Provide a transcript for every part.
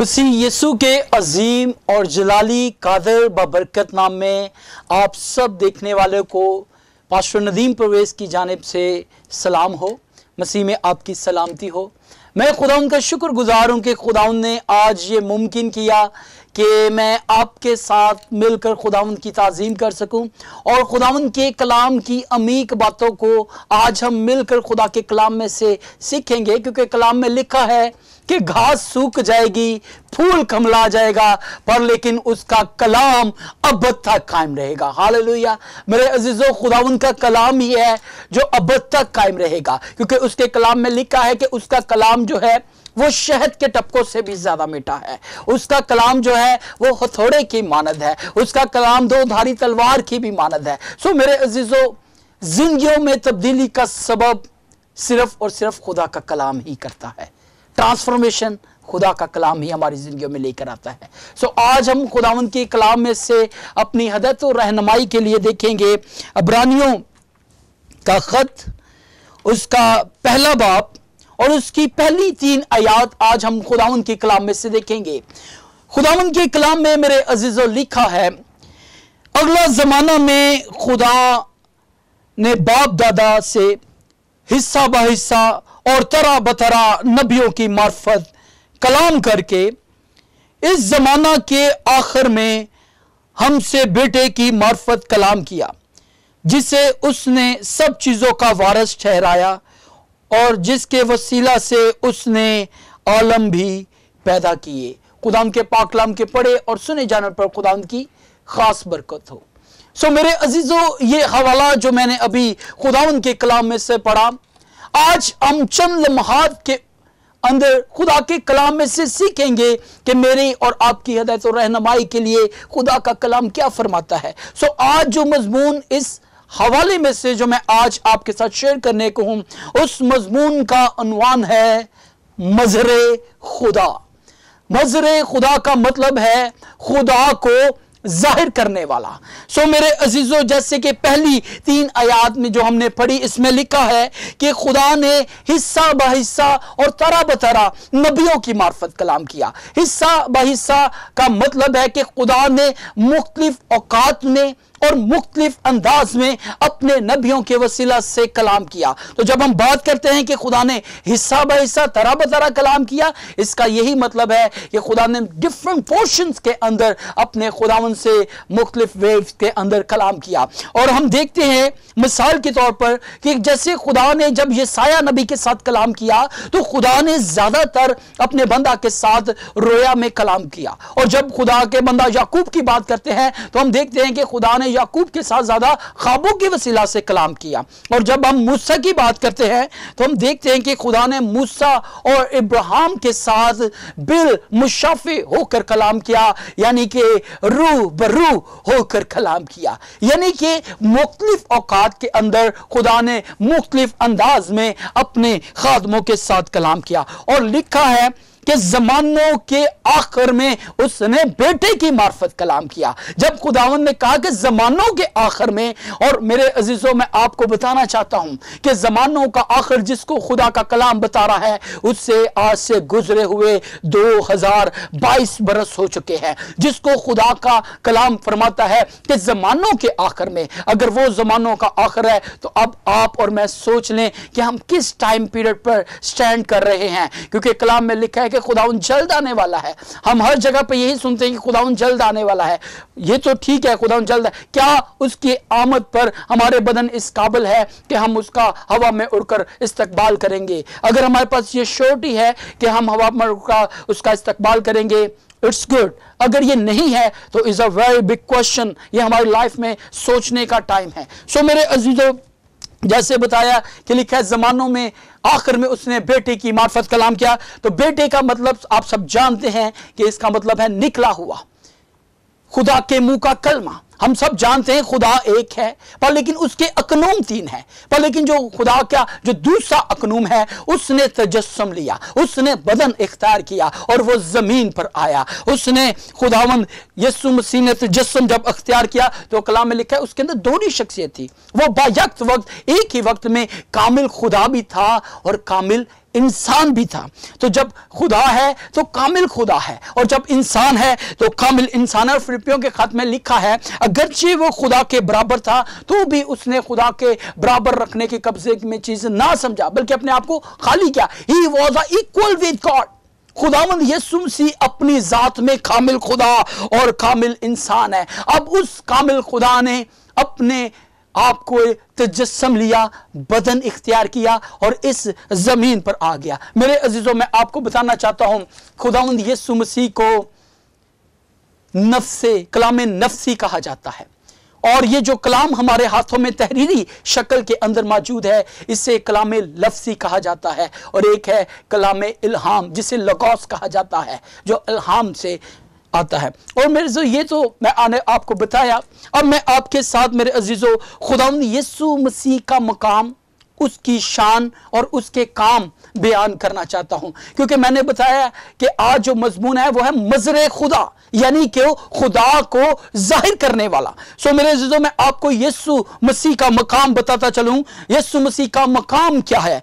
मसीह यीशु के अजीम और जलाली कादर बबरकत नाम में आप सब देखने वाले को पास्टर नदीम प्रवेश की जानब से सलाम हो। मसीह में आपकी सलामती हो। मैं खुदा का शुक्र गुजार हूँ कि खुदा ने आज ये मुमकिन किया कि मैं आपके साथ मिलकर खुदावन की ताज़ीम कर सकूँ और खुदावन के कलाम की अमीक बातों को आज हम मिलकर खुदा के कलाम में से सीखेंगे, क्योंकि कलाम में लिखा है कि घास सूख जाएगी, फूल कमला जाएगा, पर लेकिन उसका कलाम अब तक कायम रहेगा। हालेलुया। मेरे अजीज़ो खुदावन का कलाम ही है जो अब तक कायम रहेगा। क्योंकि उसके कलाम में लिखा है कि उसका कलाम जो है, वो शहद के टपकों से भी ज़्यादा मीठा है। उसका कलाम जो है, वो हथौड़े की मानद है। उसका कलाम दो धारी तलवार की भी मानद है। सो मेरे अजीजों, जिंदगियों में तब्दीली का सबब सिर्फ़ और सिर्फ़ खुदा का कलाम ही करता है। ट्रांसफॉर्मेशन खुदा का कलाम ही हमारी ज़िंदगी में लेकर आता है। सो so, आज हम खुदावन के कलाम में से अपनी हदत और रहनुमाई के लिए देखेंगे। अबरानियों का खत उसका पहला बाप और उसकी पहली तीन आयात आज हम खुदावन के कलाम में से देखेंगे। खुदावन के कलाम में मेरे अजीजों लिखा है अगला जमाना में खुदा ने बाप दादा से हिस्सा ब हिस्सा और तरह बतरा नबियों की मार्फत कलाम करके इस जमाना के आखिर में हमसे बेटे की मार्फत कलाम किया, जिसे उसने सब चीज़ों का वारस ठहराया और जिसके वसीला से उसने आलम भी पैदा किए। खुदाम के पाकलाम के पढ़े और सुने जाने पर खुदाम की खास बरकत हो। सो मेरे अजीजों, ये हवाला जो मैंने अभी खुदावन के कलाम में से पढ़ा आज हम चंद लम्हात के अंदर खुदा के कलाम में से सीखेंगे कि मेरी और आपकी हदायत और रहनुमाई के लिए खुदा का कलाम क्या फरमाता है। सो आज जो मजमून इस हवाले में से जो मैं आज आपके साथ शेयर करने को हूँ, उस मजमून का अनवान है मजर खुदा। मजर खुदा का मतलब है खुदा को ज़ाहिर करने वाला। सो मेरे अजीजों, जैसे कि पहली तीन आयात में जो हमने पढ़ी, इसमें लिखा है कि खुदा ने हिस्सा ब हिस्सा और तरा बतरा नबियों की मार्फत कलाम किया। हिस्सा ब हिस्सा का मतलब है कि खुदा ने मुख्तलिफ़ औकात में और मुख्तलिफ़ अंदाज में अपने नबियों के वसीला से कलाम किया। तो जब हम बात करते हैं कि खुदा ने हिस्सा ब हिस्सा, तरह ब कलाम किया, इसका यही मतलब है कि खुदा ने डिफरेंट पोर्शन के अंदर अपने खुदावन से मुख्तलिफ़ वेव के अंदर कलाम किया। और हम देखते हैं मिसाल के तौर पर कि जैसे खुदा ने जब ये साया नबी के साथ कलाम किया तो खुदा ने ज़्यादातर अपने बंदा के साथ रोया में कलाम किया। और जब खुदा के बंदा याकूब की बात करते हैं तो हम देखते हैं कि खुदा ने याकूब के साथ ज़्यादा ख्वाबों की वसीला से कलाम किया। और जब हम मूसा की बात करते हैं तो हम देखते हैं कि खुदा ने मूसा और इब्राहिम के साथ बिल मुशाफे होकर कलाम किया, यानी कि रू बरू होकर कलाम किया। यानी कि मुख्तलिफ़ औकात के अंदर खुदा ने मुख्तलिफ़ अंदाज में अपने खादमों के साथ कलाम किया। और लिखा है कि जमानों के आखिर में उसने बेटे की मार्फत कलाम किया। जब खुदावन ने कहा कि जमानों के आखिर में, और मेरे अजीजों, में आपको बताना चाहता हूँ कि जमानों का आखिर जिसको खुदा का कलाम बता रहा है, उससे आज से गुजरे हुए 2022 बरस हो चुके हैं, जिसको खुदा का कलाम फरमाता है कि जमानों के आखिर में, अगर वो जमानों का आखिर है तो अब आप और मैं सोच लें कि हम किस टाइम पीरियड पर स्टैंड कर रहे हैं, क्योंकि कलाम में लिखा है कि खुदाउन जल्द आने वाला है। हम हर जगह पे यही सुनते हैं कि खुदाउन जल्द आने वाला है। ये तो ठीक है खुदाउन जल्द है। क्या उसकी आमद पर हमारे बदन इस काबिल है कि हम उसका हवा में उड़कर इस्तकबाल करेंगे? अगर हमारे पास ये श्योरिटी है कि हम हवा में उड़कर उसका इस्तकबाल करेंगे इट्स गुड अगर ये नहीं है तो is a very big question ये हमारी लाइफ में सोचने का टाइम है। सो so, मेरे अजीजों जैसे बताया कि लिखा है, जमानों में, आखिर में उसने बेटे की मार्फत कलाम किया। तो बेटे का मतलब आप सब जानते हैं कि इसका मतलब है निकला हुआ। खुदा के मुँह का कलमा। हम सब जानते हैं खुदा एक है, पर लेकिन उसके अकनूम तीन है। पर लेकिन जो खुदा का जो दूसरा अकनूम है, उसने तजस्म लिया, उसने बदन इख्तियार किया और वो ज़मीन पर आया। उसने खुदावन यसु मसीह ने तजस्म जब अख्तियार किया तो कलाम में लिखा है, उसके अंदर दोनों शख्सियत थी। वो बायक्त वक्त, एक ही वक्त में कामिल खुदा भी था और कामिल इंसान भी था। तो जब खुदा है तो कामिल खुदा है। और जब इंसान है तो कामिल इंसान और फिलिपियों के खत में लिखा है, अगरचे वो खुदा के बराबर था तो भी उसने खुदा के बराबर रखने के कब्जे में चीज़ ना समझा, बल्कि अपने आप को खाली किया। He was a equal with God खुदावंद मसीह अपनी जात में कामिल खुदा और कामिल इंसान है। अब उस कामिल खुदा ने अपने आपको तजस्म लिया, बदन इख्तियार किया और इस ज़मीन पर आ गया। मेरे अजीजों, मैं आपको बताना चाहता हूँ, खुदावंद यीशु मसीह को नफ्से, कलाम नफसी कहा जाता है। और ये जो कलाम हमारे हाथों में तहरीरी शक्ल के अंदर मौजूद है, इसे कलाम लफ्सी कहा जाता है। और एक है कलाम इल्हाम, जिसे लगौस कहा जाता है, जो इल्हाम से आता है। और मेरे जो ये तो मैं आने आपको बताया, अब मैं आपके साथ मेरे अजीज़ों खुदा यसु मसीह का मकाम, उसकी शान और उसके काम बयान करना चाहता हूँ। क्योंकि मैंने बताया कि आज जो मजमून है, वो है मजर खुदा, यानी कि खुदा को ज़ाहिर करने वाला। सो मेरे जीजों में आपको यस्सु मसीह का मकाम बताता चलूँ। यस्सु मसीह का मकाम क्या है?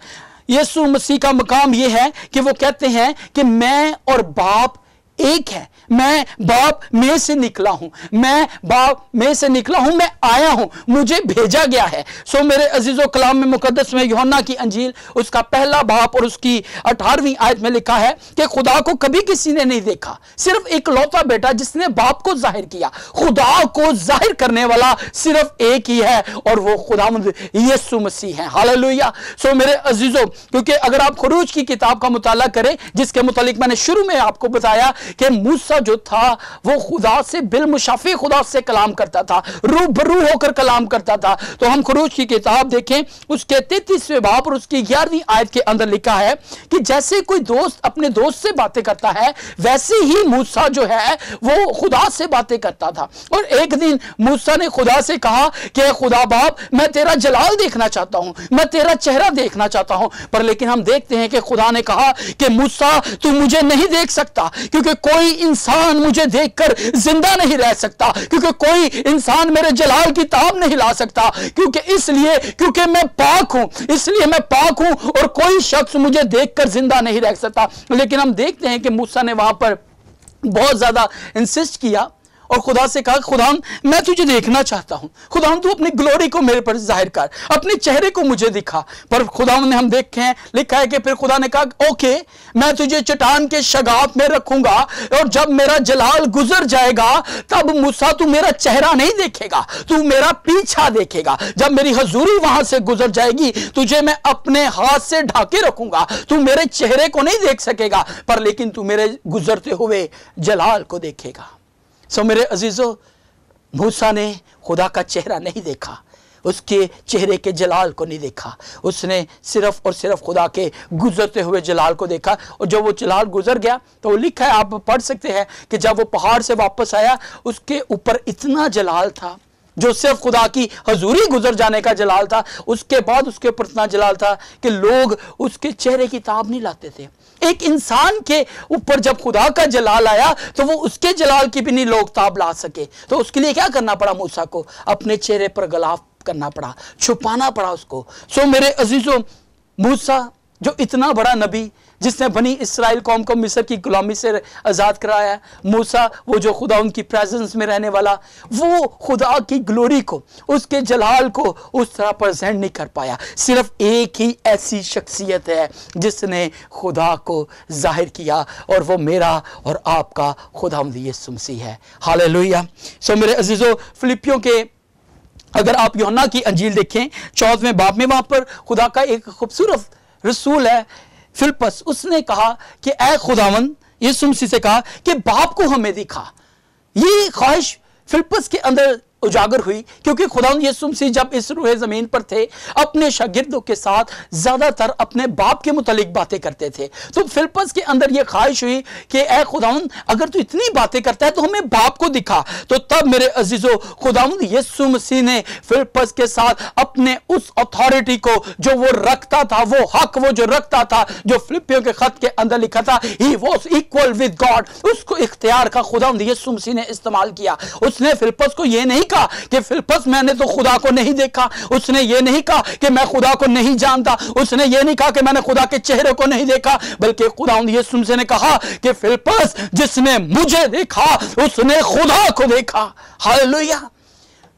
यस्सु मसीह का मकाम यह है कि वो कहते हैं कि मैं और बाप एक है। मैं बाप में से निकला हूँ। मैं बाप में से निकला हूँ, मैं आया हूँ। मुझे भेजा गया है। सो मेरे अजीजो कलाम में मुकदस में योना की अंजील, उसका पहला बाप और उसकी अठारहवीं आयत में लिखा है कि खुदा को कभी किसी ने नहीं देखा। सिर्फ़ एक लौता बेटा जिसने बाप को ज़ाहिर किया। खुदा को ज़ाहिर करने वाला सिर्फ़ एक ही है और वो खुदा यसु मसीह है। हाल सो मेरे अजीजों, क्योंकि अगर आप खरूज की किताब का मुताला करें, जिसके मुतालिक मैंने शुरू में आपको बताया कि मूसा जो था, वो खुदा से बिल मुशाफी खुदा से कलाम करता था, रूबरू होकर कलाम करता था। तो हम खरूज की किताब देखें, उसके तैतीसवें भाव और उसकी ग्यारहवीं आयत के अंदर लिखा है कि जैसे कोई दोस्त अपने दोस्त से बातें करता है, वैसे ही मूसा जो है, वो खुदा से बातें करता था। और एक दिन मूसा ने खुदा से कहा कि खुदा बाप, मैं तेरा जलाल देखना चाहता हूँ, मैं तेरा चेहरा देखना चाहता हूँ। पर लेकिन हम देखते हैं कि खुदा ने कहा कि, मूसा, तू मुझे नहीं देख सकता, क्योंकि कोई इंसान मुझे देखकर ज़िंदा नहीं रह सकता, क्योंकि कोई इंसान मेरे जलाल की ताब नहीं ला सकता, क्योंकि इसलिए, क्योंकि मैं पाक हूँ, इसलिए मैं पाक हूँ और कोई शख्स मुझे देखकर ज़िंदा नहीं रह सकता। लेकिन हम देखते हैं कि मूसा ने वहाँ पर बहुत ज़्यादा इंसिस्ट किया और खुदा से कहा खुदा मैं तुझे देखना चाहता हूँ। खुदा तू अपनी ग्लोरी को मेरे पर ज़ाहिर कर, अपने चेहरे को मुझे दिखा। पर खुदा ने हम देखे हैं, लिखा है कि फिर खुदा ने कहा, ओके, मैं तुझे चट्टान के शगाफ में रखूँगा और जब मेरा जलाल गुजर जाएगा, तब मूसा, तू मेरा चेहरा नहीं देखेगा, तू मेरा पीछा देखेगा। जब मेरी हजूरी वहाँ से गुजर जाएगी, तुझे मैं अपने हाथ से ढाके रखूँगा, तू मेरे चेहरे को नहीं देख सकेगा, पर लेकिन तू मेरे गुजरते हुए जलाल को देखेगा। सो मेरे अजीज़ो, मूसा ने खुदा का चेहरा नहीं देखा। उसके चेहरे के जलाल को नहीं देखा। उसने सिर्फ़ और सिर्फ़ खुदा के गुजरते हुए जलाल को देखा। और जब वो जलाल गुजर गया तो वो लिखा है, आप पढ़ सकते हैं कि जब वो पहाड़ से वापस आया, उसके ऊपर इतना जलाल था। जो सिर्फ़ खुदा की हजूरी गुजर जाने का जलाल था, उसके बाद उसके ऊपर इतना जलाल था कि लोग उसके चेहरे की ताब नहीं लाते थे। एक इंसान के ऊपर जब खुदा का जलाल आया तो वो उसके जलाल की भी नहीं लोग ताब ला सके। तो उसके लिए क्या करना पड़ा मूसा को? अपने चेहरे पर गलाफ करना पड़ा, छुपाना पड़ा उसको। सो मेरे अजीजों, मूसा, जो इतना बड़ा नबी जिसने बनी इसराइल कौम को मिस्र की गुलामी से आज़ाद कराया। मूसा, वो जो खुदा उनकी प्रेजेंस में रहने वाला, वो खुदा की ग्लोरी को, उसके जलाल को उस तरह प्रजेंट नहीं कर पाया। सिर्फ़ एक ही ऐसी शख्सियत है जिसने खुदा को ज़ाहिर किया और वो मेरा और आपका खुदा यसुमसी है। हाल लोहिया सो मेरे अजीज़ों, फिलिपियों के, अगर आप योना की अंजील देखें चौथवें बाब में वहाँ पर खुदा का एक खूबसूरत रसूल है। फिलिपस, उसने कहा कि ए खुदावन ये सुमसी से कहा कि बाप को हमें दिखा। ये ख्वाहिश फिलपस के अंदर उजागर हुई, क्योंकि खुदा यसुम सी जब इस रूह ज़मीन पर थे, अपने शागिर्दों के साथ ज़्यादातर अपने बाप के मुतलिक बातें करते थे। तो फिलिपस के अंदर यह ख्वाहिश हुई कि ए खुदाउन अगर तू इतनी बातें करता है तो हमें बाप को दिखा। तो तब मेरे अजीज़ों खुदाउन यसु मसीह ने फिलिपस के साथ अपने उस अथॉरिटी को, जो वो रखता था, वो हक, वो जो रखता था, जो फिलिपियों के खत के अंदर लिखा था he was equal with God उसको इख्तियार का खुदा यसु मसीह ने इस्तेमाल किया। उसने फिलिपस को यह नहीं कहा कहा कि फिलपस मैंने तो खुदा को नहीं देखा। उसने ये नहीं कहा कि मैं खुदा को नहीं जानता। उसने ये नहीं कहा कि मैंने खुदा के चेहरे को नहीं देखा, बल्कि खुदा यीशु ने कहा कि फिलपस जिसने मुझे देखा, उसने खुदा को देखा। हालेलुया।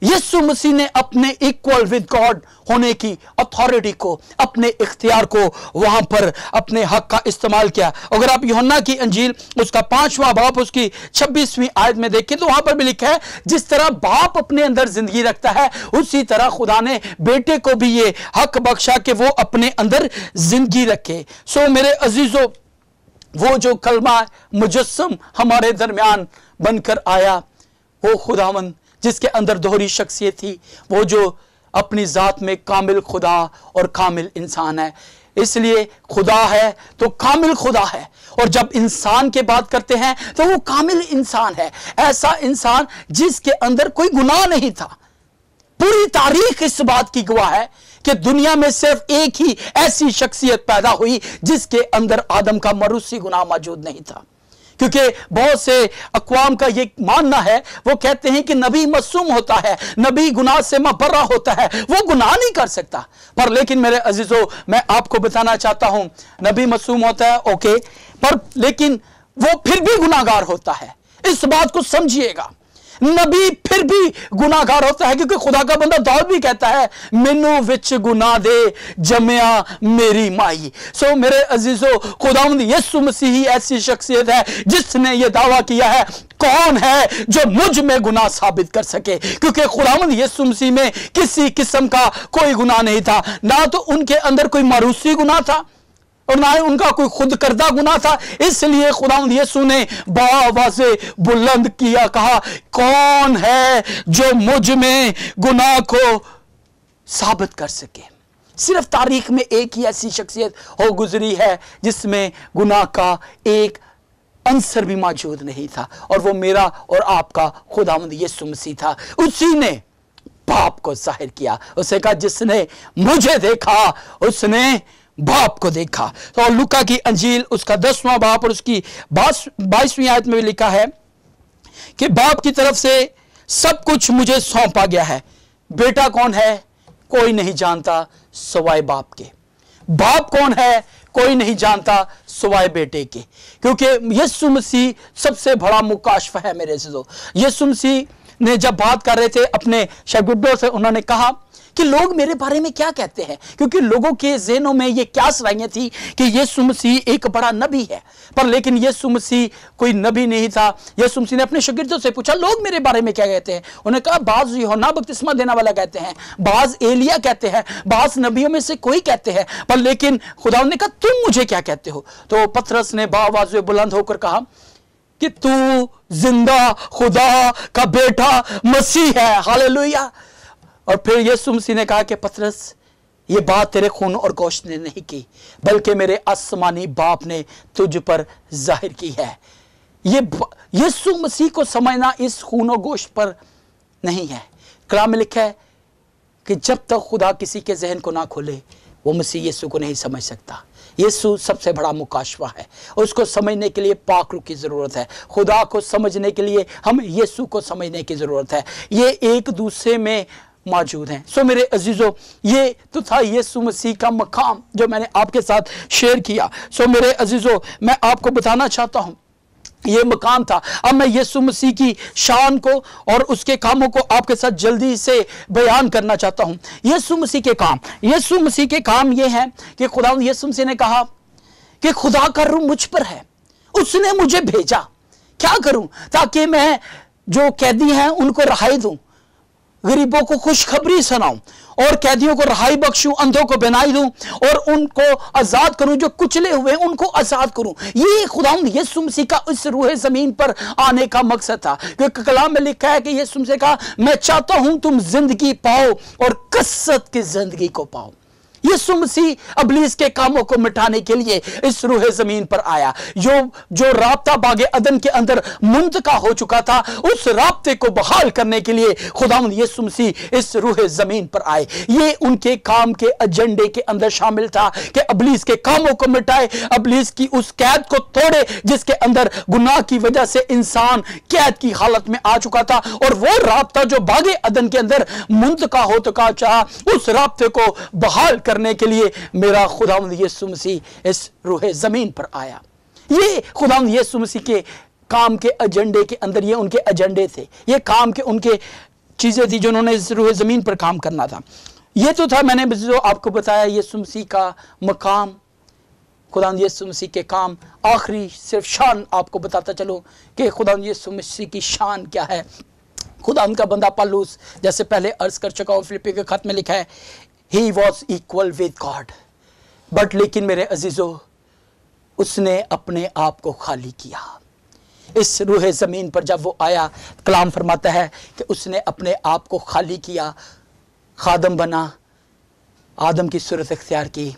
यीशु मसीह ने अपने इक्वल विद गॉड होने की अथॉरिटी को, अपने इख्तियार को वहाँ पर अपने हक का इस्तेमाल किया। अगर आप योहन्ना की अंजील, उसका पांचवा बाप, उसकी छब्बीसवीं आयत में देखें तो वहाँ पर भी लिखा है, जिस तरह बाप अपने अंदर ज़िंदगी रखता है, उसी तरह खुदा ने बेटे को भी ये हक बख्शा कि वो अपने अंदर ज़िंदगी रखे। सो मेरे अजीजों, वो जो कलमा मुजस्म हमारे दरमियान बनकर आया, वो खुदावन जिसके अंदर दोहरी शख्सियत थी, वो जो अपनी ज़ात में कामिल खुदा और कामिल इंसान है। इसलिए खुदा है तो कामिल खुदा है। और जब इंसान की बात करते हैं तो वो कामिल इंसान है। ऐसा इंसान जिसके अंदर कोई गुनाह नहीं था। पूरी तारीख इस बात की गवाह है कि दुनिया में सिर्फ़ एक ही ऐसी शख्सियत पैदा हुई जिसके अंदर आदम का मरूसी गुनाह मौजूद नहीं था। क्योंकि बहुत से अकवाम का ये मानना है, वो कहते हैं कि नबी मसूम होता है, नबी गुनाह से मबर्रा होता है, वो गुनाह नहीं कर सकता। पर लेकिन मेरे अजीजों, मैं आपको बताना चाहता हूँ, नबी मसूम होता है, ओके, पर लेकिन वो फिर भी गुनाहगार होता है। इस बात को समझिएगा। नबी फिर भी गुनाहगार होता है, क्योंकि खुदा का बंदा दौर भी कहता है, मेनू विच गुना दे जमया मेरी माई। सो मेरे अजीजों, खुदावंद यीशु मसीह ऐसी शख्सियत है, जिसने ये दावा किया है, कौन है जो मुझमें गुनाह साबित कर सके? क्योंकि खुदावंद यीशु मसीह में किसी किस्म का कोई गुनाह नहीं था। ना तो उनके अंदर कोई मारूसी गुनाह था और ना ही उनका कोई खुद करदा गुना था। इसलिए खुदा यीशु ने बाबा से बुलंद किया, कहा, कौन है जो मुझमें गुनाह को साबित कर सके? सिर्फ़ तारीख में एक ही ऐसी शख्सियत हो गुजरी है, जिसमें गुनाह का एक अंसर भी मौजूद नहीं था, और वो मेरा और आपका खुदावंद यीशु मसीह था। उसी ने बाप को ज़ाहिर किया। उसे कहा, जिसने मुझे देखा, उसने बाप को देखा। तो लुका की अंजील, उसका दसवां बाप और उसकी बाईसवीं आयत में भी लिखा है कि बाप की तरफ़ से सब कुछ मुझे सौंपा गया है। बेटा कौन है? कोई नहीं जानता सवाए बाप के। बाप कौन है? कोई नहीं जानता सवाए बेटे के। क्योंकि यीशु मसीह सबसे बड़ा मुकाशफ है मेरे से यीशु मसीह ने जब बात कर रहे थे अपने शगुड्डों से, उन्होंने कहा कि लोग मेरे बारे में क्या कहते हैं? क्योंकि लोगों के जेनों में ये क्या सराइयाँ थी कि यीशु मसीह एक बड़ा नबी है। पर लेकिन यीशु मसीह कोई नबी नहीं था। यीशु मसीह ने अपने शागिर्दों से पूछा, लोग मेरे बारे में क्या कहते हैं? उन्होंने कहा, बाज योना बपतिस्मा देने वाला कहते हैं। बाज एलिया कहते हैं। बाज नबियों में से कोई कहते हैं। पर लेकिन खुदा ने कहा, तुम मुझे क्या कहते हो? तो पथरस ने बावाज बुलंद होकर कहा कि तू ज़िंदा खुदा का बेटा मसीह है। हालेलुया। और फिर यीशु मसीह ने कहा कि पथरस ये बात तेरे खून और गोश्त ने नहीं की, बल्कि मेरे आसमानी बाप ने तुझ पर ज़ाहिर की है। ये यीशु मसीह को समझना इस खून और गोश्त पर नहीं है। कलाम में लिखा है कि जब तक खुदा किसी के जहन को ना खोले, वो मसीह यीशु को नहीं समझ सकता। यीशु सबसे बड़ा मुकाशवा है। उसको समझने के लिए पाखरू की ज़रूरत है। खुदा को समझने के लिए हम यीशु को समझने की ज़रूरत है। ये एक दूसरे में मौजूद हैं। सो मेरे अजीज़ों, ये तो था यीशु मसीह का मकाम जो मैंने आपके साथ शेयर किया। सो मेरे अजीज़ों, मैं आपको बताना चाहता हूँ ये मकाम था। अब मैं यीशु मसीह की शान को और उसके कामों को आपके साथ जल्दी से बयान करना चाहता हूँ। यीशु मसीह के काम। यीशु मसीह के काम ये हैं कि खुदा, यीशु मसीह ने कहा कि खुदा का रूह मुझ पर है। उसने मुझे भेजा। क्या करूँ? ताकि मैं जो कैदी हैं, उनको रहाई दूँ। गरीबों को खुशखबरी सुनाऊं, और कैदियों को रहाई बख्शूं, अंधों को बनाई दूँ, और उनको आज़ाद करूँ, जो कुचले हुए उनको आज़ाद करूँ। ये खुदा ये मसीह का इस रूह ज़मीन पर आने का मकसद था। क्योंकि कलाम में लिखा है कि यह सुमसे का, मैं चाहता हूँ तुम ज़िंदगी पाओ, और कसरत की ज़िंदगी को पाओ। यीशु मसीह अबलीस के कामों को मिटाने के लिए इस रूह ज़मीन पर आया। जो जो राबता बागे अदन के अंदर मुंतका हो चुका था, उस राबते को बहाल करने के लिए खुदा यीशु मसीह इस रूह ज़मीन पर आए। ये उनके काम के एजेंडे के अंदर शामिल था कि अबलीस के कामों को मिटाए। अबलीस की उस कैद को तोड़े, जिसके अंदर गुनाह की वजह से इंसान कैद की हालत में आ चुका था। और वो राबता जो बागे अदन के अंदर मुंतका हो चुका चाह उस राबते को बहाल करने के लिए मेरा खुदा यीशु मसीह इस रूह ज़मीन पर आया। ये खुदा यीशु मसीह के काम के एजेंडे के अंदर ये उनके एजेंडे थे। ये काम के उनके चीज़ें थी जो उन्होंने इस रूह ज़मीन पर काम करना था। ये तो था, मैंने जो आपको बताया, यीशु मसीह का मकाम खुदा यीशु मसीह के काम। आखिरी सिर्फ़ शान आपको बताता चलो कि खुदा यीशु मसीह की शान क्या है। खुदा उनका बंदा पालूस, जैसे पहले अर्ज़ कर चुका हूँ फिलिपी के खत में लिखा है he was equal with God but लेकिन मेरे अजीज़ो, उसने अपने आप को खाली किया। इस रूह ज़मीन पर जब वो आया, कलाम फरमाता है कि उसने अपने आप को खाली किया। खादम बना, आदम की सूरत अख्तियार की।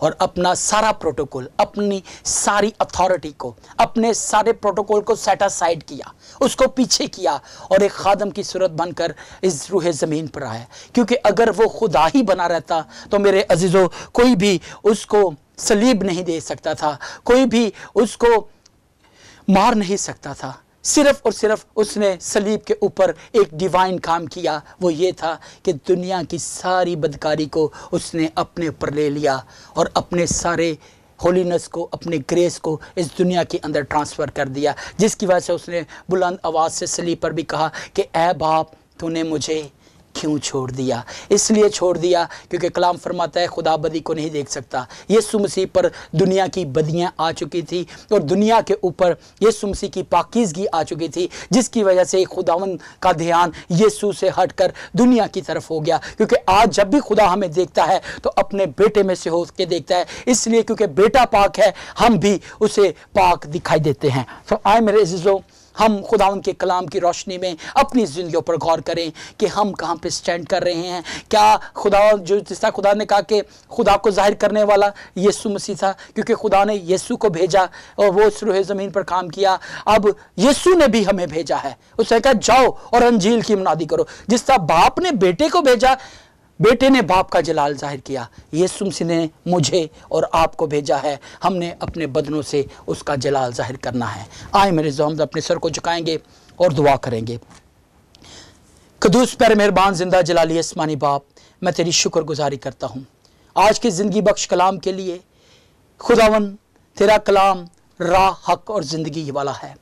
और अपना सारा प्रोटोकॉल अपनी सारी अथॉरिटी को, अपने सारे प्रोटोकॉल को सेटा साइड किया, उसको पीछे किया और एक खादम की सूरत बनकर इस रूह ज़मीन पर आया। क्योंकि अगर वो खुदा ही बना रहता तो मेरे अजीज़ों, कोई भी उसको सलीब नहीं दे सकता था, कोई भी उसको मार नहीं सकता था। सिर्फ़ और सिर्फ़ उसने सलीब के ऊपर एक डिवाइन काम किया। वो ये था कि दुनिया की सारी बदकारी को उसने अपने ऊपर ले लिया और अपने सारे होलीनेस को, अपने ग्रेस को इस दुनिया के अंदर ट्रांसफ़र कर दिया। जिसकी वजह से उसने बुलंद आवाज़ से सलीब पर भी कहा कि ए बाप, तूने मुझे क्यों छोड़ दिया? इसलिए छोड़ दिया क्योंकि कलाम फरमाता है, खुदा बदी को नहीं देख सकता। ये सुमसी पर दुनिया की बदियाँ आ चुकी थी और दुनिया के ऊपर ये सुमसी की पाकिजगी आ चुकी थी, जिसकी वजह से खुदावन का ध्यान यीशु से हटकर दुनिया की तरफ़ हो गया। क्योंकि आज जब भी खुदा हमें देखता है तो अपने बेटे में से हो के देखता है। इसलिए क्योंकि बेटा पाक है, हम भी उसे पाक दिखाई देते हैं। तो आए मेरे इज्जों हम खुदा के कलाम की रोशनी में अपनी ज़िंदगी पर गौर करें कि हम कहाँ पे स्टैंड कर रहे हैं। क्या खुदा जो जिस तरह खुदा ने कहा कि खुदा को ज़ाहिर करने वाला यीशु मसीह था, क्योंकि खुदा ने यीशु को भेजा और वो इस रूह ज़मीन पर काम किया। अब यीशु ने भी हमें भेजा है। उसने कहा, जाओ और अंजील की मुनादी करो। जिस तरह बाप ने बेटे को भेजा बेटे ने बाप का जलाल ज़ाहिर किया। यीशु मसीह ने मुझे और आपको भेजा है। हमने अपने बदनों से उसका जलाल ज़ाहिर करना है। आए मेरे जोम अपने सर को झुकाएँगे और दुआ करेंगे। कदूस पर मेहरबान ज़िंदा जलाली आसमानी बाप, मैं तेरी शुक्रगुजारी करता हूँ। आज की ज़िंदगी बख्श कलाम के लिए, खुदावन, तेरा कलाम राह, हक और ज़िंदगी वाला है।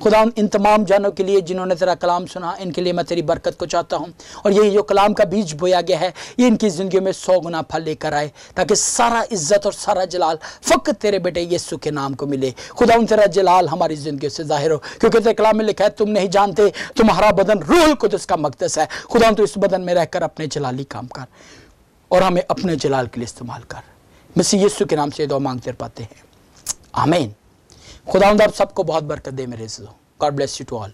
खुदा इन तमाम जानों के लिए जिन्होंने तेरा कलाम सुना, इनके लिए मैं तेरी बरकत को चाहता हूँ। और ये जो कलाम का बीज बोया गया है, ये इनकी ज़िंदगी में सौ गुना फल लेकर आए, ताकि सारा इज़्ज़त और सारा जलाल फ़क्त तेरे बेटे यस्सु के नाम को मिले। खुदा, उन तेरा जलाल हमारी ज़िंदगी से ज़ाहिर हो, क्योंकि तेरे कलाम में लिखा है, तुम नहीं जानते, तुम्हारा बदन रूल को जिसका मकदस है। खुदा तो इस बदन में रहकर अपने जलाली काम कर, और हमें अपने जलाल के लिए इस्तेमाल कर। मसीह यस्सु के नाम से दो मांग मांगते पाते हैं। आमीन। खुदा आप सबको बहुत बरकत दे मेरे God bless you to all